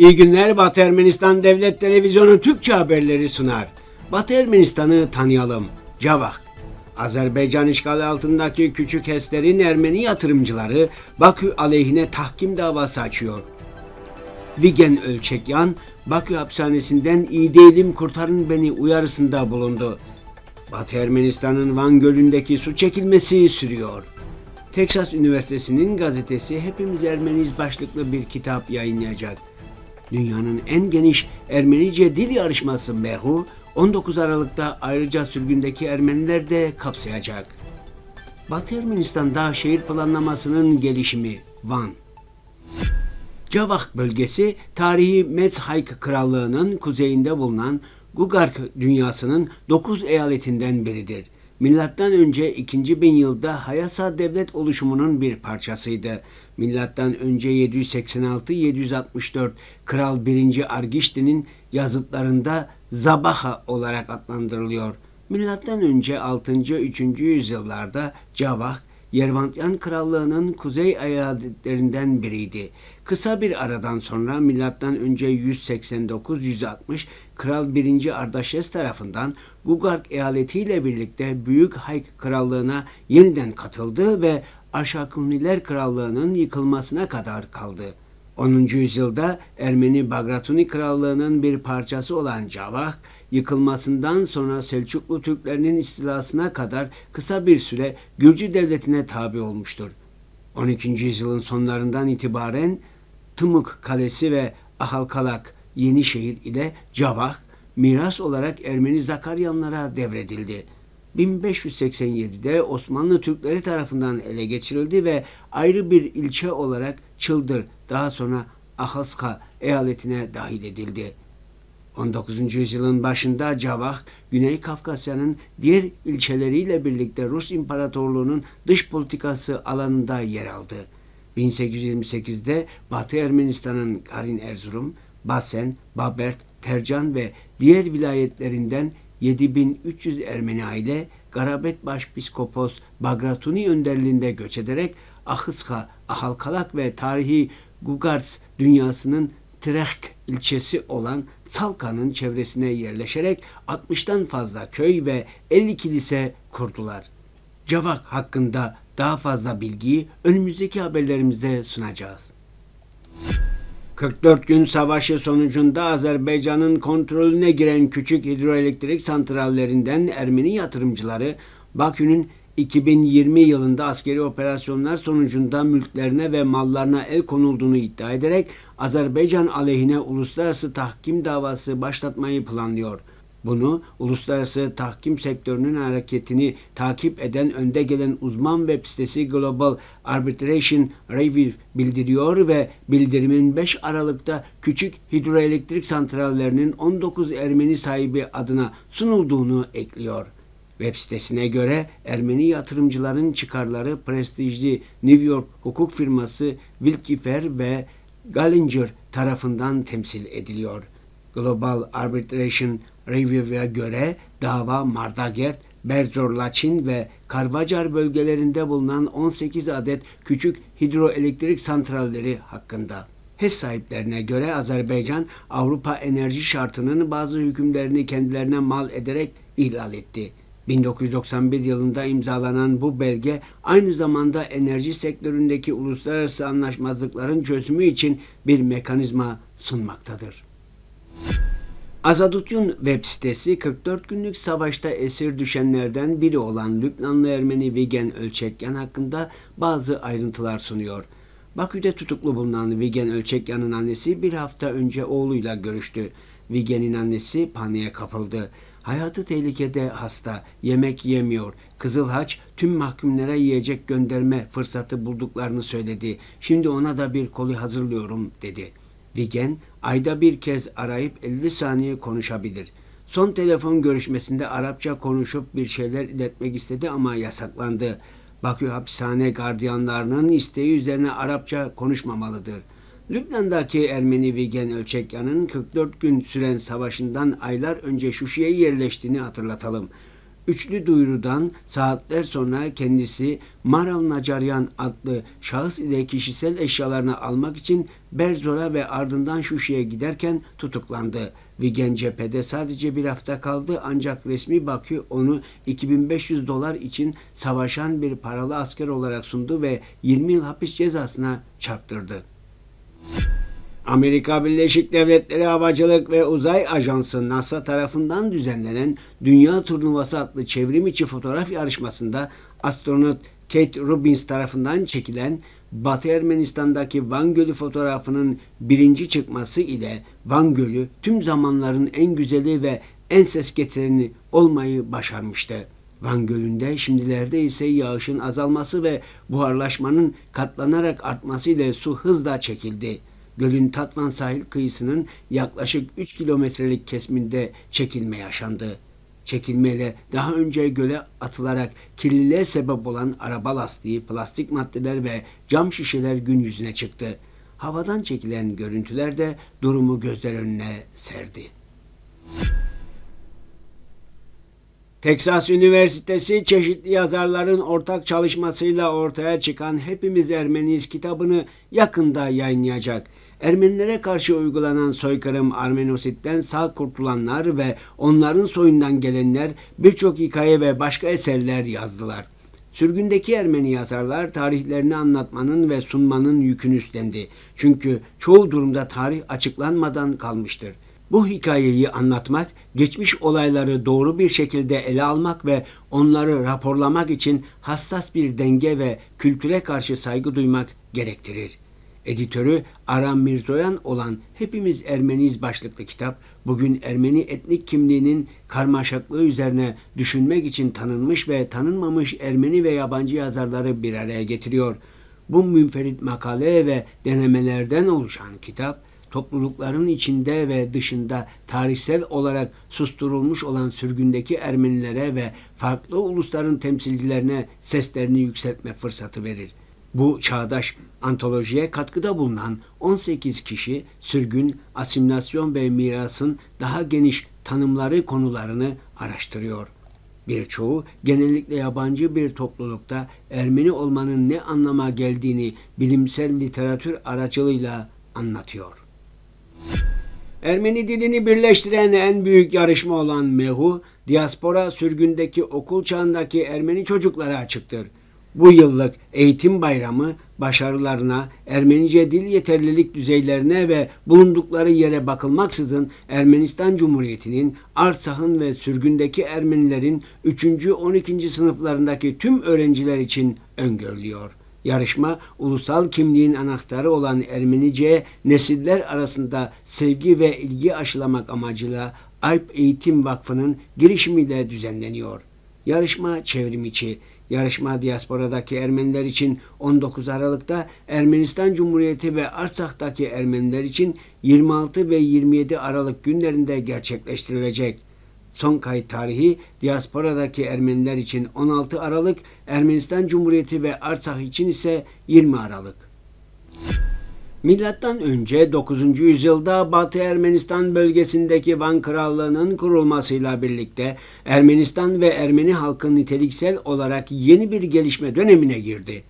İyi günler Batı Ermenistan Devlet Televizyonu Türkçe haberleri sunar. Batı Ermenistan'ı tanıyalım. Cavak Azerbaycan işgali altındaki küçük HES'lerin Ermeni yatırımcıları Bakü aleyhine tahkim davası açıyor. Vigen Ölçekyan, Bakü hapishanesinden iyi değilim kurtarın beni uyarısında bulundu. Batı Ermenistan'ın Van Gölü'ndeki su çekilmesi sürüyor. Texas Üniversitesi'nin gazetesi Hepimiz Ermeniyiz başlıklı bir kitap yayınlayacak. Dünyanın en geniş Ermenice dil yarışması MEHU 19 Aralık'ta ayrıca sürgündeki Ermeniler de kapsayacak. Batı Ermenistan'da şehir planlamasının gelişimi Van. Cavak bölgesi tarihi Metzhayk Krallığı'nın kuzeyinde bulunan Gugark dünyasının 9 eyaletinden biridir. Milattan önce 2000 yılda Hayasa devlet oluşumunun bir parçasıydı. Milattan önce 786-764 Kral 1. Argişti'nin yazıtlarında Zabaha olarak adlandırılıyor. Milattan önce 6. 3. yüzyıllarda Cavak, Yervantyan Krallığı'nın kuzey eyaletlerinden biriydi. Kısa bir aradan sonra milattan önce 189-160 Kral 1. Ardaşes tarafından Gugark eyaletiyle birlikte Büyük Hayk Krallığı'na yeniden katıldı ve Aşakuniler Krallığı'nın yıkılmasına kadar kaldı. 10. yüzyılda Ermeni Bagratuni Krallığı'nın bir parçası olan Cavak, yıkılmasından sonra Selçuklu Türklerinin istilasına kadar kısa bir süre Gürcü Devleti'ne tabi olmuştur. 12. yüzyılın sonlarından itibaren Tımık Kalesi ve Ahalkalak Yenişehir ile Cavak miras olarak Ermeni Zakaryanlara devredildi. 1587'de Osmanlı Türkleri tarafından ele geçirildi ve ayrı bir ilçe olarak Çıldır daha sonra Ahaska eyaletine dahil edildi. 19. yüzyılın başında Cavak, Güney Kafkasya'nın diğer ilçeleriyle birlikte Rus İmparatorluğu'nun dış politikası alanında yer aldı. 1828'de Batı Ermenistan'ın Karin Erzurum, Basen, Babert, Tercan ve diğer vilayetlerinden 7300 Ermeni aile Garabet Başpiskopos Bagratuni önderliğinde göç ederek Ahıska, Ahalkalak ve tarihi Gugarts dünyasının Trehk ilçesi olan Salka'nın çevresine yerleşerek 60'tan fazla köy ve 50 kilise kurdular. Cavak hakkında daha fazla bilgiyi önümüzdeki haberlerimizde sunacağız. 44 gün savaşı sonucunda Azerbaycan'ın kontrolüne giren küçük hidroelektrik santrallerinden Ermeni yatırımcıları Bakü'nün 2020 yılında askeri operasyonlar sonucunda mülklerine ve mallarına el konulduğunu iddia ederek Azerbaycan aleyhine uluslararası tahkim davası başlatmayı planlıyor. Bunu uluslararası tahkim sektörünün hareketini takip eden önde gelen uzman web sitesi Global Arbitration Review bildiriyor ve bildirimin 5 Aralık'ta küçük hidroelektrik santrallerinin 19 Ermeni sahibi adına sunulduğunu ekliyor. Web sitesine göre Ermeni yatırımcıların çıkarları prestijli New York hukuk firması Wilkifer ve Gallinger tarafından temsil ediliyor. Global Arbitration Review'e göre dava Mardagert, Berzorlaçin ve Karvacar bölgelerinde bulunan 18 adet küçük hidroelektrik santralleri hakkında. HES sahiplerine göre Azerbaycan Avrupa enerji şartının bazı hükümlerini kendilerine mal ederek ihlal etti. 1991 yılında imzalanan bu belge aynı zamanda enerji sektöründeki uluslararası anlaşmazlıkların çözümü için bir mekanizma sunmaktadır. Azadutyun web sitesi 44 günlük savaşta esir düşenlerden biri olan Lübnanlı Ermeni Vigen Ölçekyan hakkında bazı ayrıntılar sunuyor. Bakü'de tutuklu bulunan Vigen Ölçekyan'ın annesi bir hafta önce oğluyla görüştü. Vigen'in annesi paniğe kapıldı. Hayatı tehlikede hasta, yemek yemiyor. Kızıl Haç tüm mahkumlara yiyecek gönderme fırsatı bulduklarını söyledi. Şimdi ona da bir koli hazırlıyorum dedi. Vigen ayda bir kez arayıp 50 saniye konuşabilir. Son telefon görüşmesinde Arapça konuşup bir şeyler iletmek istedi ama yasaklandı. Bakü hapishane gardiyanlarının isteği üzerine Arapça konuşmamalıdır. Lübnan'daki Ermeni Vigen Ölçekyan'ın 44 gün süren savaşından aylar önce Şuşi'ye yerleştiğini hatırlatalım. Üçlü duyurudan saatler sonra kendisi Maral Nacaryan adlı şahıs ile kişisel eşyalarını almak için Berzor'a ve ardından Şuşa'ya giderken tutuklandı. Vigen cephede sadece bir hafta kaldı ancak resmi Bakü onu 2500 dolar için savaşan bir paralı asker olarak sundu ve 20 yıl hapis cezasına çarptırdı. Amerika Birleşik Devletleri Havacılık ve Uzay Ajansı NASA tarafından düzenlenen Dünya Turnuvası adlı çevrim içi fotoğraf yarışmasında astronot Kate Robbins tarafından çekilen Batı Ermenistan'daki Van Gölü fotoğrafının birinci çıkması ile Van Gölü tüm zamanların en güzeli ve en ses getireni olmayı başarmıştı. Van Gölü'nde şimdilerde ise yağışın azalması ve buharlaşmanın katlanarak artması ile su hızla çekildi. Gölün Tatvan sahil kıyısının yaklaşık 3 kilometrelik kesiminde çekilme yaşandı. Çekilmeyle daha önce göle atılarak kirliliğe sebep olan araba lastiği, plastik maddeler ve cam şişeler gün yüzüne çıktı. Havadan çekilen görüntüler de durumu gözler önüne serdi. Texas Üniversitesi çeşitli yazarların ortak çalışmasıyla ortaya çıkan Hepimiz Ermeniyiz kitabını yakında yayınlayacak. Ermenilere karşı uygulanan soykırım Armenosit'ten sağ kurtulanlar ve onların soyundan gelenler birçok hikaye ve başka eserler yazdılar. Sürgündeki Ermeni yazarlar tarihlerini anlatmanın ve sunmanın yükünü üstlendi. Çünkü çoğu durumda tarih açıklanmadan kalmıştır. Bu hikayeyi anlatmak, geçmiş olayları doğru bir şekilde ele almak ve onları raporlamak için hassas bir denge ve kültüre karşı saygı duymak gerektirir. Editörü Aram Mirzoyan olan Hepimiz Ermeniyiz başlıklı kitap bugün Ermeni etnik kimliğinin karmaşıklığı üzerine düşünmek için tanınmış ve tanınmamış Ermeni ve yabancı yazarları bir araya getiriyor. Bu münferit makale ve denemelerden oluşan kitap toplulukların içinde ve dışında tarihsel olarak susturulmuş olan sürgündeki Ermenilere ve farklı ulusların temsilcilerine seslerini yükseltme fırsatı verir. Bu çağdaş antolojiye katkıda bulunan 18 kişi sürgün, asimilasyon ve mirasın daha geniş tanımları konularını araştırıyor. Birçoğu genellikle yabancı bir toplulukta Ermeni olmanın ne anlama geldiğini bilimsel literatür aracılığıyla anlatıyor. Ermeni dilini birleştiren en büyük yarışma olan MEHU, diaspora sürgündeki okul çağındaki Ermeni çocuklara açıktır. Bu yıllık eğitim bayramı başarılarına, Ermenice dil yeterlilik düzeylerine ve bulundukları yere bakılmaksızın Ermenistan Cumhuriyeti'nin Artsah'ın ve sürgündeki Ermenilerin 3. 12. sınıflarındaki tüm öğrenciler için öngörülüyor. Yarışma ulusal kimliğin anahtarı olan Ermenice nesiller arasında sevgi ve ilgi aşılamak amacıyla Alp Eğitim Vakfı'nın girişimiyle düzenleniyor. Yarışma çevrim içi, Yarışma diasporadaki Ermeniler için 19 Aralık'ta, Ermenistan Cumhuriyeti ve Artsak'taki Ermeniler için 26 ve 27 Aralık günlerinde gerçekleştirilecek. Son kayıt tarihi diasporadaki Ermeniler için 16 Aralık, Ermenistan Cumhuriyeti ve Artsak için ise 20 Aralık. Milattan önce 9. yüzyılda Batı Ermenistan bölgesindeki Van Krallığı'nın kurulmasıyla birlikte Ermenistan ve Ermeni halkı niteliksel olarak yeni bir gelişme dönemine girdi.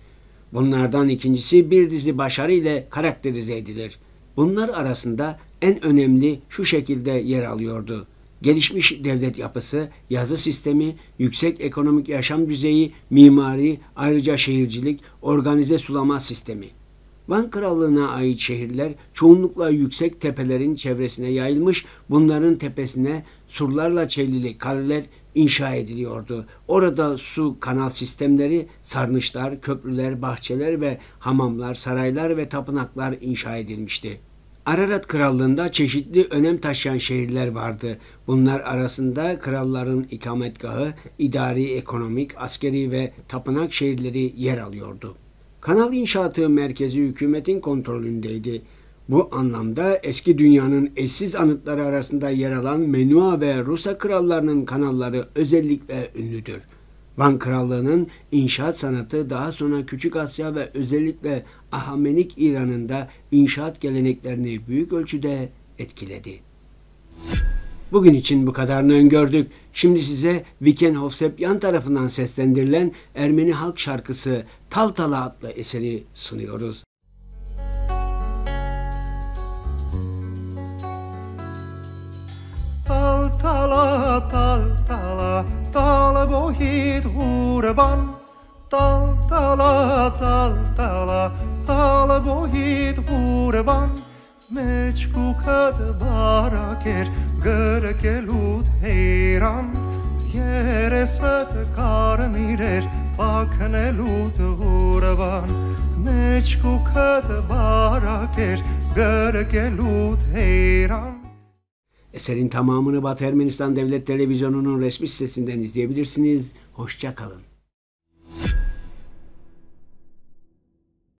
Bunlardan ikincisi bir dizi başarı ile karakterize edilir. Bunlar arasında en önemli şu şekilde yer alıyordu. Gelişmiş devlet yapısı, yazı sistemi, yüksek ekonomik yaşam düzeyi, mimari, ayrıca şehircilik, organize sulama sistemi. Van Krallığı'na ait şehirler çoğunlukla yüksek tepelerin çevresine yayılmış, bunların tepesine surlarla çevrili kaleler inşa ediliyordu. Orada su kanal sistemleri, sarnıçlar, köprüler, bahçeler ve hamamlar, saraylar ve tapınaklar inşa edilmişti. Ararat Krallığı'nda çeşitli önem taşıyan şehirler vardı. Bunlar arasında kralların ikametgahı, idari, ekonomik, askeri ve tapınak şehirleri yer alıyordu. Kanal inşaatı merkezi hükümetin kontrolündeydi. Bu anlamda eski dünyanın eşsiz anıtları arasında yer alan Menua ve Rusa krallarının kanalları özellikle ünlüdür. Van Krallığı'nın inşaat sanatı daha sonra Küçük Asya ve özellikle Ahamenik İran'ında inşaat geleneklerini büyük ölçüde etkiledi. Bugün için bu kadarını öngördük. Şimdi size Viken Hofsepyan tarafından seslendirilen Ermeni halk şarkısı Taltala adlı eseri sunuyoruz. Taltala, taltala, tal bohit hurban. Taltala, taltala, tal bohit hurban. Meçkukat baraker, գրկելուտ հեյրան Երեսդ կարմիրեր պակնելուտ հուրվան Մեջքուքդ բարակեր գրկելուտ հեյրան Eserin tamamını Batı Ermenistan Devlet Televizyonu'nun resmi sitesinden izleyebilirsiniz. Hoşça kalın.